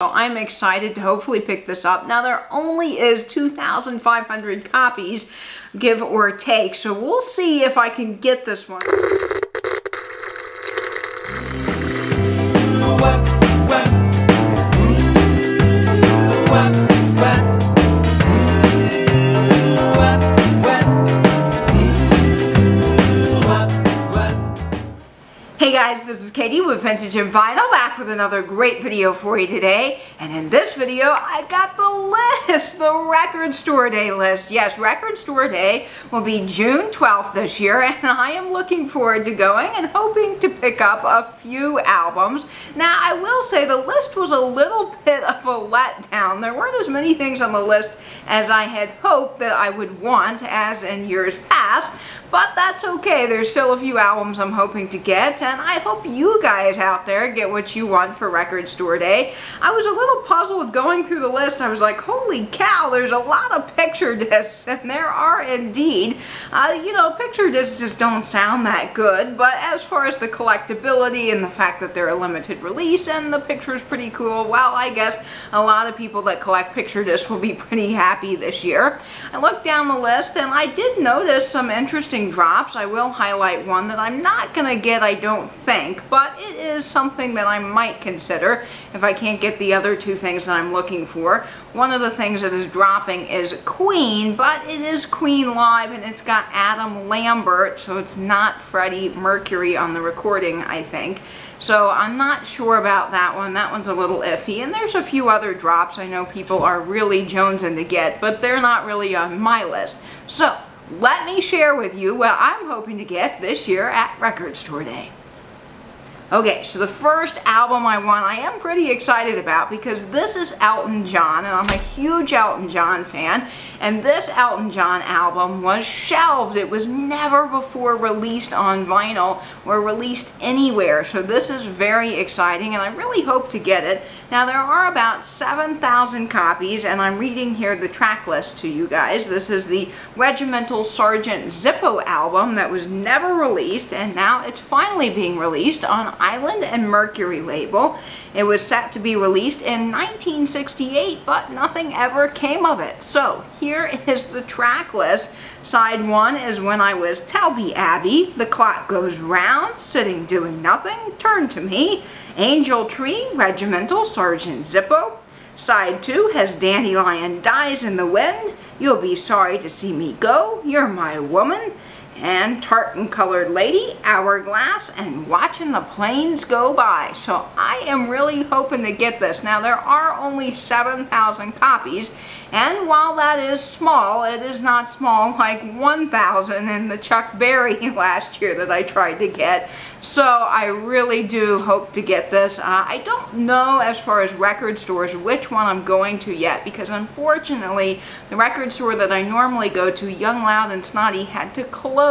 So I'm excited to hopefully pick this up. Now there only is 2,500 copies, give or take, so we'll see if I can get this one. Guys, this is Katie with Vintage and Vinyl back with another great video for you today. And in this video, I got the list, the Record Store Day list. Yes, Record Store Day will be June 12th this year, and I am looking forward to going and hoping to pick up a few albums. Now, I will say the list was a little bit of a letdown. There weren't as many things on the list as I had hoped that I would want, as in years past, but that's okay. There's still a few albums I'm hoping to get, and I hope you guys out there get what you want for Record Store Day. I was a little puzzled going through the list. I was like, holy cow, there's a lot of picture discs, and there are indeed. Uh, you know, picture discs just don't sound that good, but as far as the collectability and the fact that they're a limited release and the picture's pretty cool, well, I guess a lot of people that collect picture discs will be pretty happy this year. I looked down the list, and I did notice some interesting interesting drops. I will highlight one that I'm not going to get, I don't think, but it is something that I might consider if I can't get the other two things that I'm looking for. One of the things that is dropping is Queen, but it is Queen Live and it's got Adam Lambert, so it's not Freddie Mercury on the recording, I think. So I'm not sure about that one. That one's a little iffy. And there's a few other drops I know people are really jonesing to get, but they're not really on my list. So let me share with you what I'm hoping to get this year at Record Store Day. Okay, so the first album I want, I am pretty excited about because this is Elton John, and I'm a huge Elton John fan, and this Elton John album was shelved. It was never before released on vinyl or released anywhere, so this is very exciting, and I really hope to get it. Now, there are about 7,000 copies, and I'm reading here the track list to you guys. This is the Regimental Sergeant Zippo album that was never released, and now it's finally being released on Island and Mercury label. It was set to be released in 1968, but nothing ever came of it. So here is the track list. Side one is When I Was Tealby Abbey, The Clock Goes Round, Sitting Doing Nothing, Turn to Me, Angel Tree, Regimental, Sergeant Zippo. Side two has Dandelion Dies in the Wind, You'll Be Sorry to See Me Go, You're My Woman, and tartan colored lady, hourglass, and watching the planes go by. So I am really hoping to get this. Now there are only 7,000 copies and while that is small, it is not small like 1,000 in the Chuck Berry last year that I tried to get. So I really do hope to get this. Uh, I don't know as far as record stores which one I'm going to yet because unfortunately the record store that I normally go to, Young, Loud, and Snotty, had to close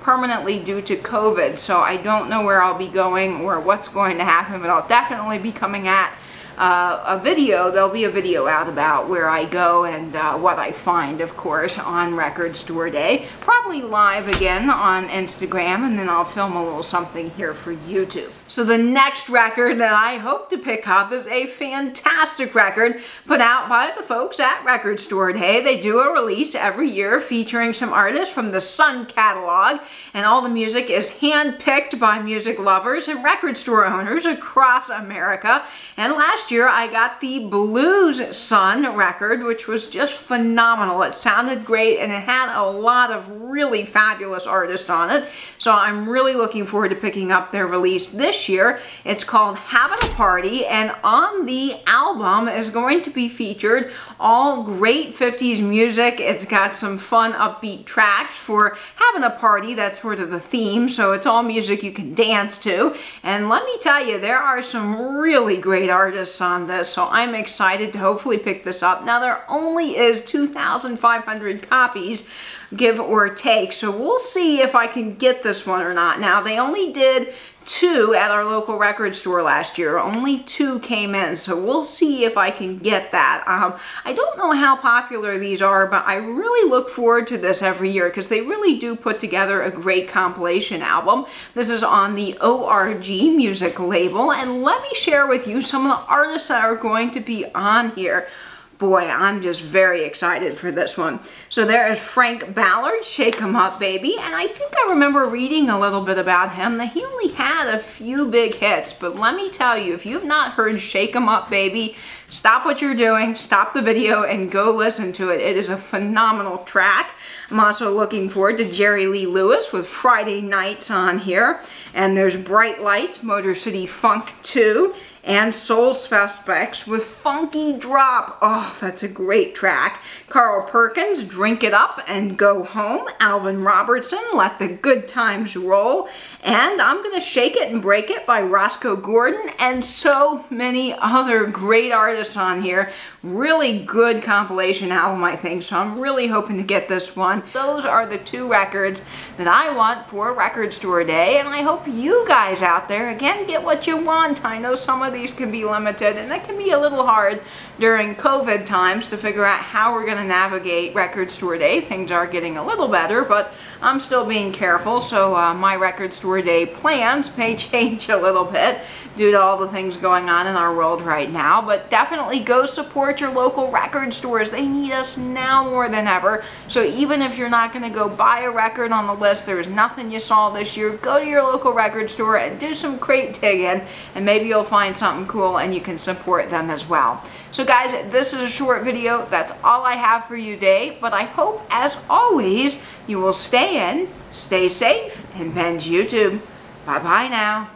permanently due to COVID. So I don't know where I'll be going or what's going to happen, but I'll definitely be coming at uh, a video, there'll be a video out about where I go and uh, what I find, of course, on Record Store Day. Probably live again on Instagram, and then I'll film a little something here for YouTube. So the next record that I hope to pick up is a fantastic record put out by the folks at Record Store Day. They do a release every year featuring some artists from the Sun catalog, and all the music is hand-picked by music lovers and record store owners across America. And last last year I got the Blues Sun record, which was just phenomenal. It sounded great and it had a lot of really fabulous artists on it. So I'm really looking forward to picking up their release this year. It's called Having a Party and on the album is going to be featured all great 50s music. It's got some fun upbeat tracks for having a party. That's sort of the theme. So it's all music you can dance to. And let me tell you, there are some really great artists on this, so I'm excited to hopefully pick this up. Now, there only is 2,500 copies, give or take, so we'll see if I can get this one or not. Now, they only did two at our local record store last year. Only two came in, so we'll see if I can get that. Um, I don't know how popular these are, but I really look forward to this every year because they really do put together a great compilation album. This is on the ORG music label, and let me share with you some of the artists that are going to be on here boy, I'm just very excited for this one. So there is Frank Ballard, Shake 'em Up Baby, and I think I remember reading a little bit about him that he only had a few big hits, but let me tell you, if you've not heard Shake 'em Up Baby, stop what you're doing, stop the video, and go listen to it. It is a phenomenal track. I'm also looking forward to Jerry Lee Lewis with Friday Nights on here, and there's Bright Lights, Motor City Funk 2, and Soul Suspects with Funky Drop. Oh, that's a great track. Carl Perkins, Drink It Up and Go Home. Alvin Robertson, Let the Good Times Roll. And I'm going to Shake It and Break It by Roscoe Gordon and so many other great artists on here. Really good compilation album, I think, so I'm really hoping to get this one. Those are the two records that I want for Record Store Day, and I hope you guys out there, again, get what you want. I know some of these can be limited and that can be a little hard during COVID times to figure out how we're going to navigate Record Store Day. Things are getting a little better, but I'm still being careful, so uh, my Record Store Day plans may change a little bit due to all the things going on in our world right now, but definitely go support your local record stores. They need us now more than ever, so even if you're not going to go buy a record on the list, there's nothing you saw this year, go to your local record store and do some crate digging, and maybe you'll find something cool and you can support them as well. So guys, this is a short video. That's all I have for you today, but I hope, as always, you will stay in, stay safe, and binge YouTube. Bye-bye now.